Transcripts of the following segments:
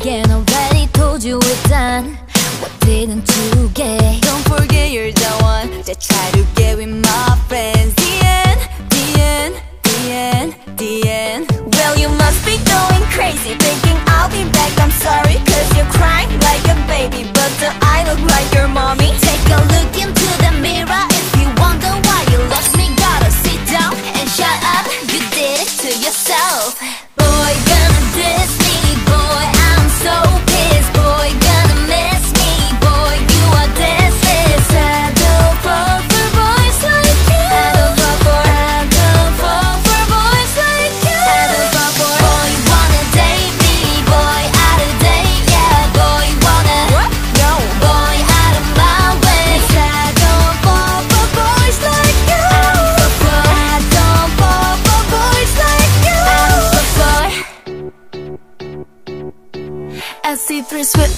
again. Already told you we're done. What didn't you get? Don't forget you're the one that tried to sweet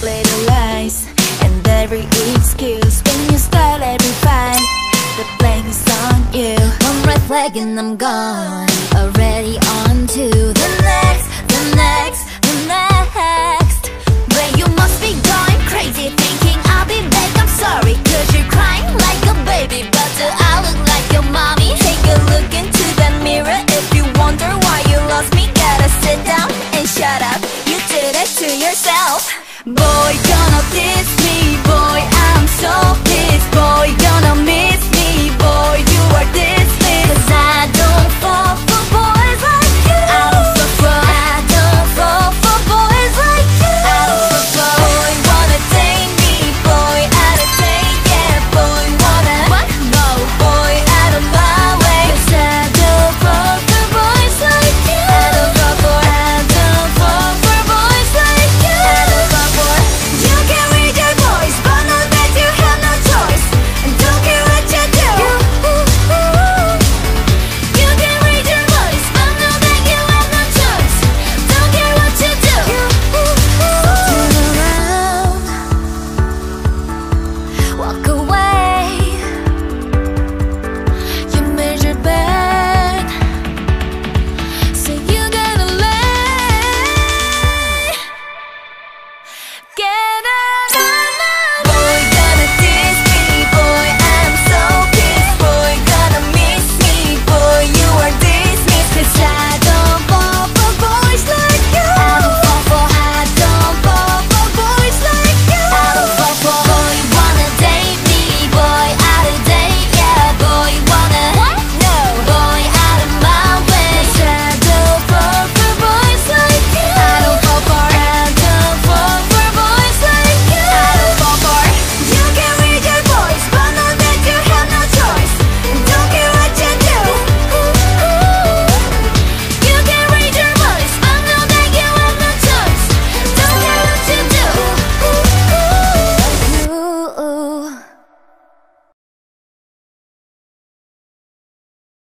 little lies And every excuse When you start every fight. The blame is on you. One red flag and I'm gone Voy, yo no te